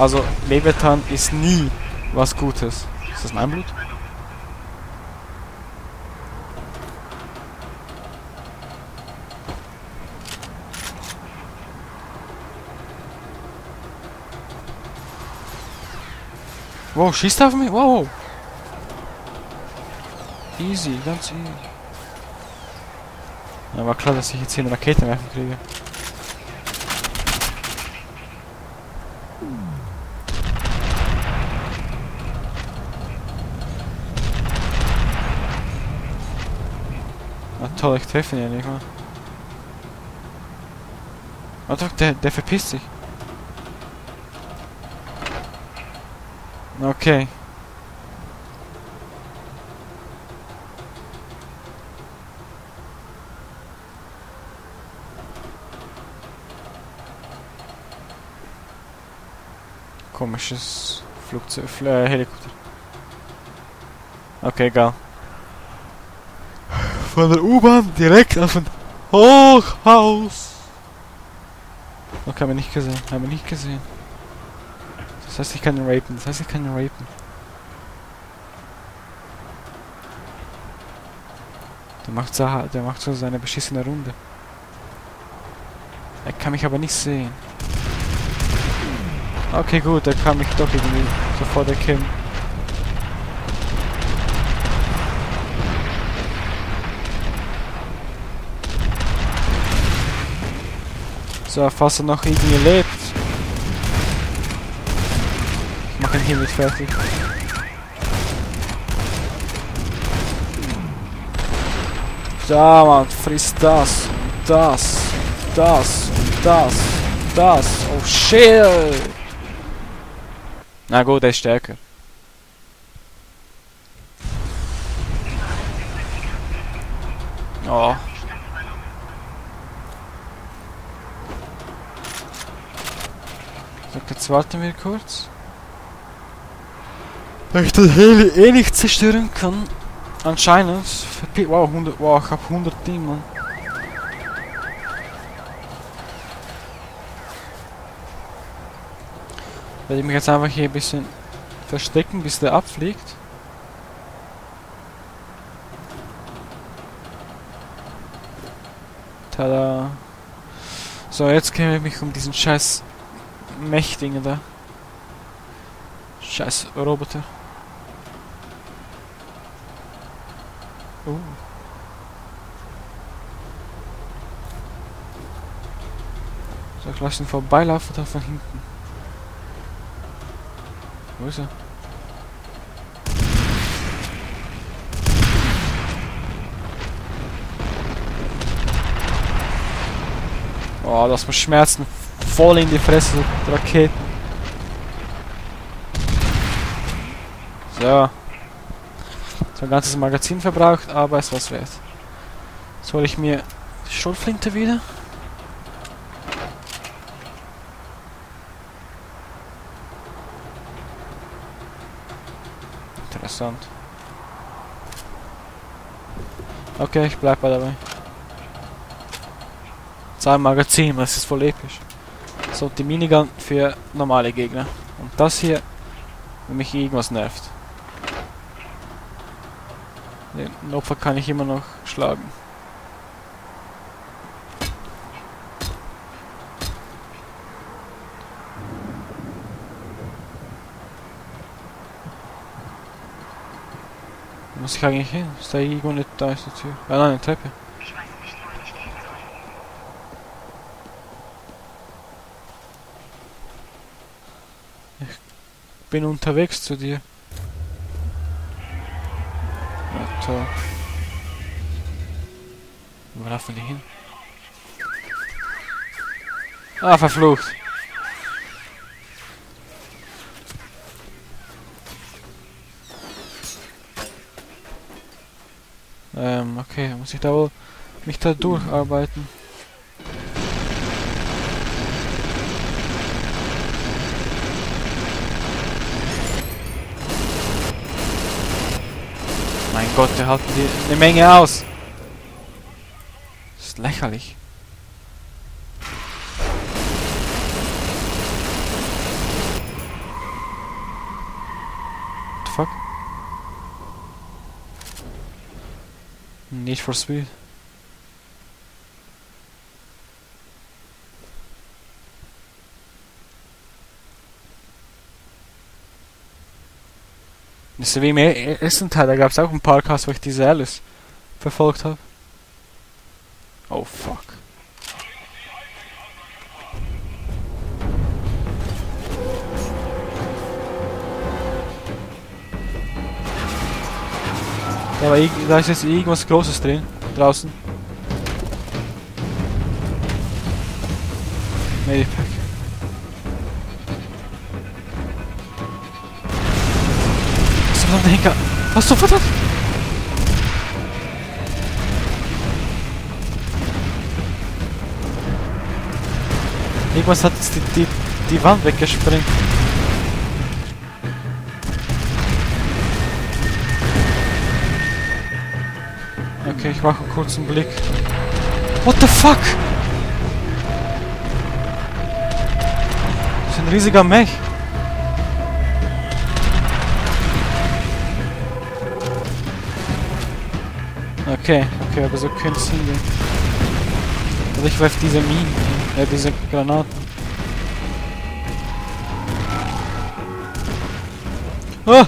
Also, Leviathan ist nie was Gutes. Ist das mein Blut? Wow, schießt er auf mich? Wow. Easy, ganz easy. Ja, war klar, dass ich jetzt hier eine Rakete werfen kriege. Na toll, ich treffe ihn ja nicht mal. Oh doch, der, der verpisst sich. Okay. Komisches Flugzeug, Fl äh, Helikopter. Okay, egal. Von der U-Bahn direkt auf ein Hochhaus. Okay, haben wir nicht gesehen. Haben wir nicht gesehen. Das heißt, ich kann ihn rapen. Das heißt, ich kann ihn rapen. Der macht, so, der macht so seine beschissene Runde. Er kann mich aber nicht sehen. Okay, gut, er kann mich doch irgendwie sofort erkennen. So, falls er noch irgendwie lebt. Ich mach ihn hiermit fertig. Da, Mann, friss das, das, das, das, das. Oh, shit! Na gut, der ist stärker. Oh. So, jetzt warten wir kurz. Weil ich das Heli eh nicht zerstören kann. Anscheinend. Wow, 100, wow, ich hab 100 Team, Mann. Werde ich mich jetzt einfach hier ein bisschen verstecken, bis der abfliegt. Tada. So, jetzt kümmere ich mich um diesen scheiß Mächtigen da. Scheiß Roboter. Uh. So, ich lasse ihn vorbeilaufen da von hinten. Wo ist er? Oh, das muss schmerzen. Voll in die Fresse, so Raketen. So. So ein ganzes Magazin verbraucht, aber es was wert. Hole ich mir die Schrotflinte wieder. Interessant. Okay, ich bleib mal dabei. Zwei Magazin, das ist voll episch. So, die Minigun für normale Gegner. Und das hier, wenn mich irgendwas nervt. Den Opfer kann ich immer noch schlagen. Muss ich eigentlich hin? Ist da irgendwo nicht da ist die Tür? Ah nein, eine Treppe. Ich bin unterwegs zu dir. Toll. Wo laufen die hin? Ah, verflucht. Okay, muss ich da wohl mich da durcharbeiten. Mein Gott, der halten die eine Menge aus. Das ist lächerlich. Need for Speed. Das ist wie im e- ersten Teil, da gab es auch ein Parkhaus, wo ich diese Alice verfolgt habe. Oh fuck. Ja, aber da ist jetzt irgendwas Großes drin, draußen. Medipack. Was soll denn Henker? Was zum verdammt? Irgendwas hat jetzt die, die, die Wand weggesprengt. Ich mache einen Blick. What the fuck? Das ist ein riesiger Mech. Okay, okay, aber so könnte es hingehen. Also ich werfe diese Minen, äh, diese Granaten. Ah!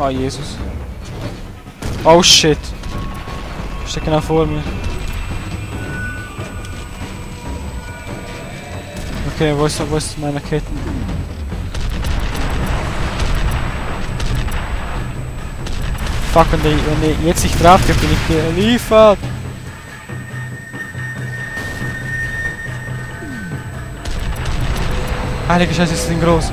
Oh Jesus. Oh shit. Steht genau vor mir. Okay, wo ist, wo ist meine Ketten? Fuck, wenn der, wenn der jetzt nicht drauf geht, bin ich geliefert. Heilige Scheiße, ist Ding groß.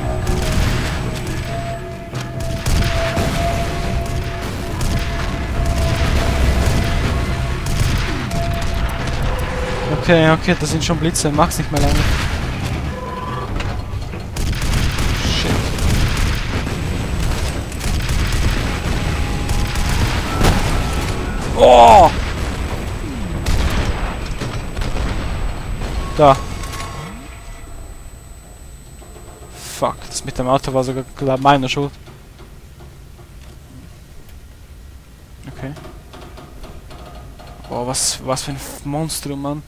Okay, okay, das sind schon Blitze. Mach's nicht mehr lange. Shit. Oh! Da. Fuck, das mit dem Auto war sogar glaub, meine Schuld. Okay. Boah, was, was für ein Monstrum, Mann.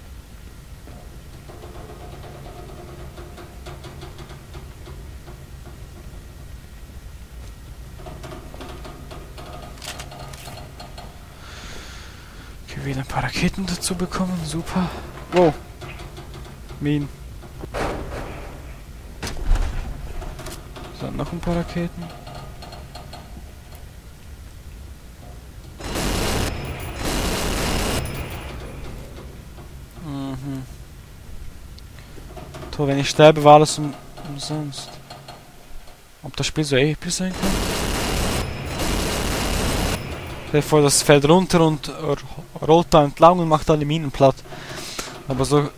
Okay, wieder Raketen dazu bekommen. Super. Wow. Minen. So, noch ein paar Raketen. Mhm. Toll, wenn ich sterbe, war alles um, umsonst. Ob das Spiel so episch sein kann? Stell dir vor, das fällt runter und rollt da entlang und macht alle Minen platt. Aber so...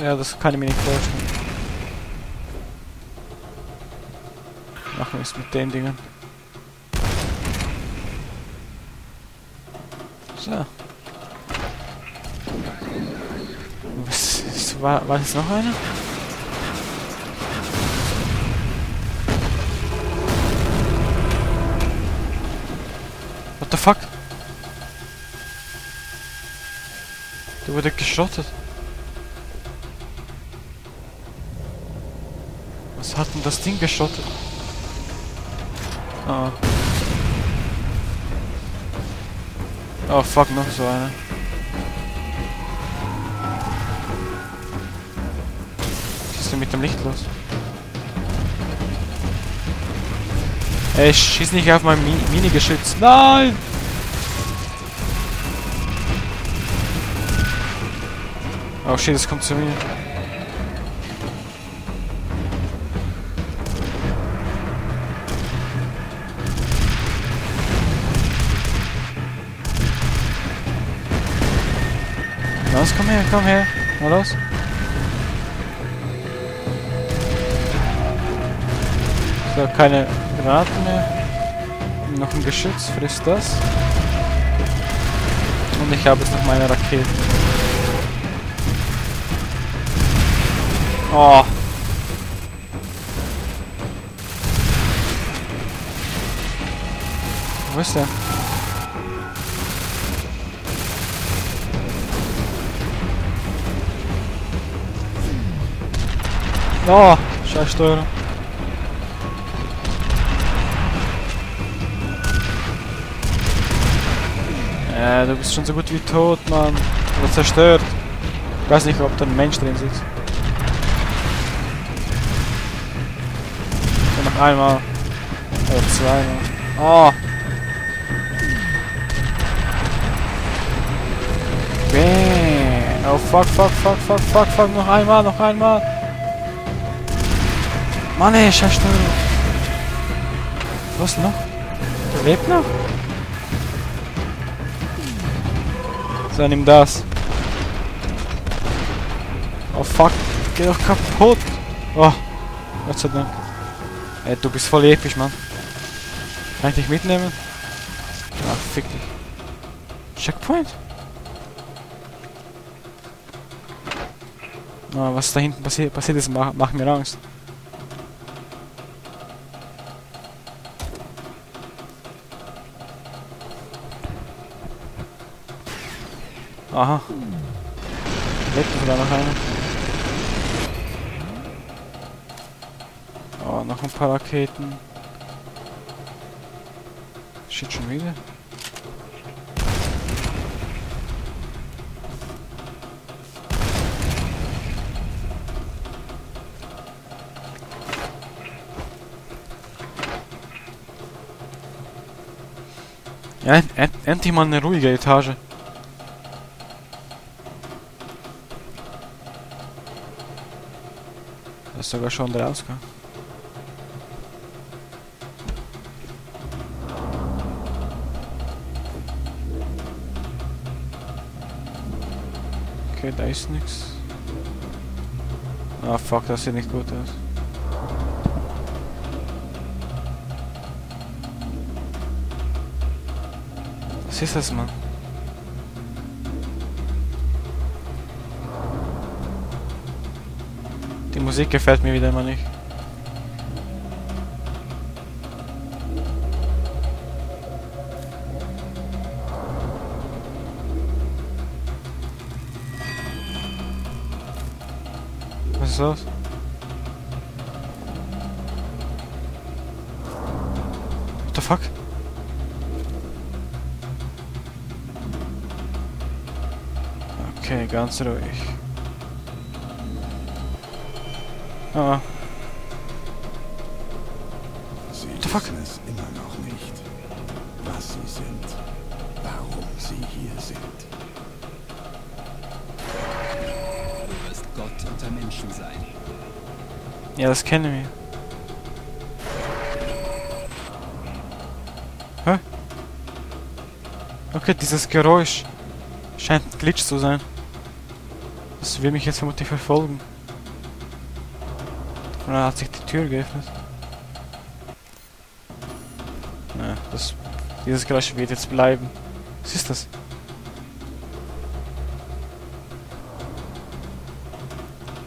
Ja, das kann ich mir nicht vorstellen. Machen wir es mit den Dingen. So. Was war, war jetzt noch einer? Fuck? Der wurde geschrottet. Was hat denn das Ding geschrottet? Ah. Oh fuck, noch so einer. Was ist denn mit dem Licht los? Ey, schieß nicht auf mein Mi Mini-Geschütz. Nein! Oh shit, es kommt zu mir. Los, komm her, komm her. Na los. So, keine Granaten mehr. Noch ein Geschütz, frisst das. Und ich habe jetzt noch meine Raketen. Oh. Wo ist der? Oh, scheiß Steuerung. Ja, du bist schon so gut wie tot, Mann. Oder zerstört. Ich weiß nicht, ob da ein Mensch drin sitzt. Einmal. Oder zweimal. Oh! Bam! Oh fuck, fuck, fuck, fuck, fuck, fuck, noch einmal, noch einmal! Mann ey, scheiß Steuerung. Was noch? Der lebt noch? So, nimm das. Oh fuck, geh doch kaputt. Oh, Gott sei Dank. Ey, du bist voll episch, Mann. Kann ich dich mitnehmen? Ach, fick dich. Checkpoint? Oh, was da hinten passi passiert ist, mach, macht mir Angst. Aha. Lebt sogar noch einer. Noch ein paar Raketen. Shit, schon wieder. Ja, end endlich mal eine ruhige Etage. Das ist sogar schon der Ausgang. Okay, da ist nichts. Ah fuck, das sieht nicht gut aus. Was ist das, Mann? Die Musik gefällt mir wieder mal nicht. Was ist los? What the fuck? Okay, ganz ruhig. Ah. Sie the fuck? Menschen sein. Ja, das kennen wir. Hä? Okay, dieses Geräusch scheint ein Glitch zu sein. Das will mich jetzt vermutlich verfolgen. Und dann hat sich die Tür geöffnet. Ja, das, dieses Geräusch wird jetzt bleiben. Was ist das?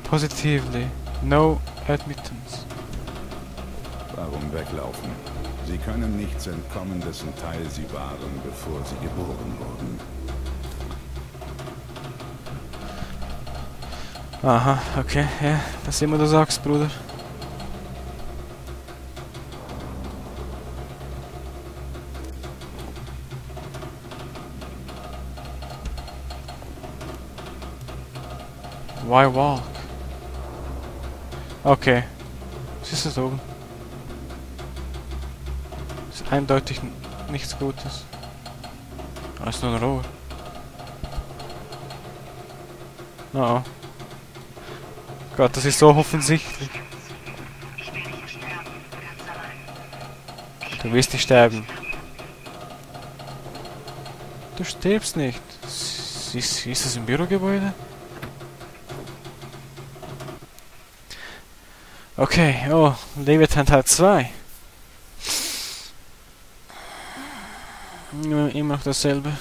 Positively. No admittance. Warum weglaufen? Sie können nichts entkommen, dessen Teil sie waren, bevor sie geboren wurden. Aha, okay, ja, was immer du sagst, Bruder. Why walk? Okay. Was ist das da oben? Ist eindeutig nichts Gutes. Ah, ist nur ein Rohr. Oh. oh. Gott, das ist so offensichtlich. Du wirst nicht sterben. Du stirbst nicht. Ist, ist das ein Bürogebäude? Okay, oh, Leviathan Teil 2. Immer, immer noch dasselbe.